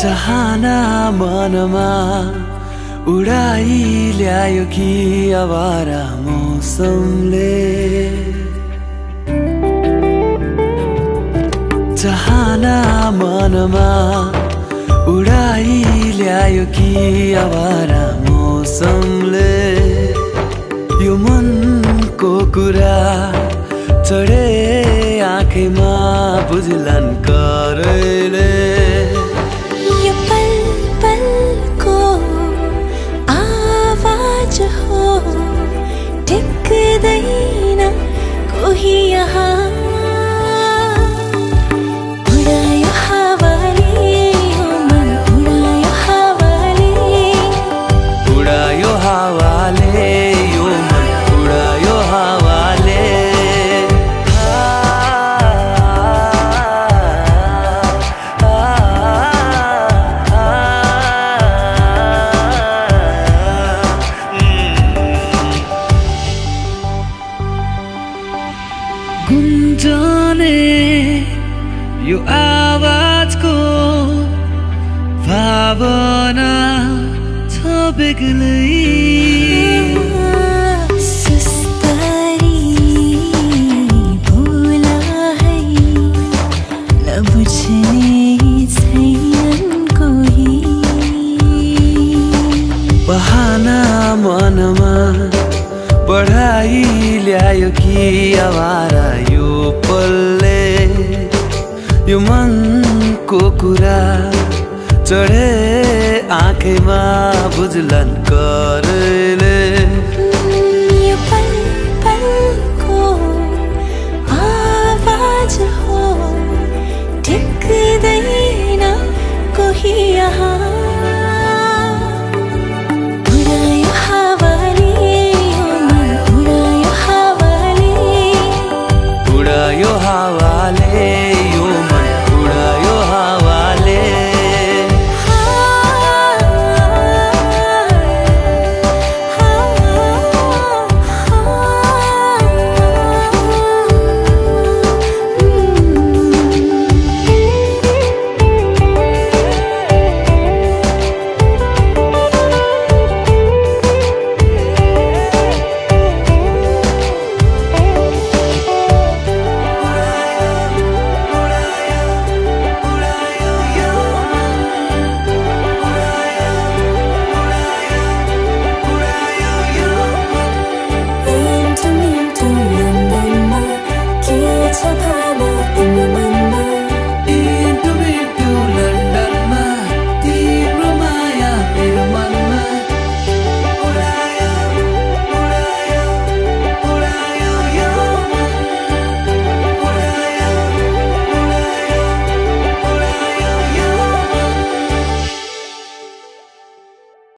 चाहना मनमा उडाइ ल्यायो कि आवारा मौसमले। चाहना मनमा उडाइ ल्यायो कि आवारा मौसमले। यो मनको कुरा चढे आँखैमा बुझलन करैले। यो आवाजको भावना छ बेग्लै मनमा बढाइ ल्यायो कि आवारा यो पल्ले यो मनको कुरा चढे आँखैमा बुझलन करले।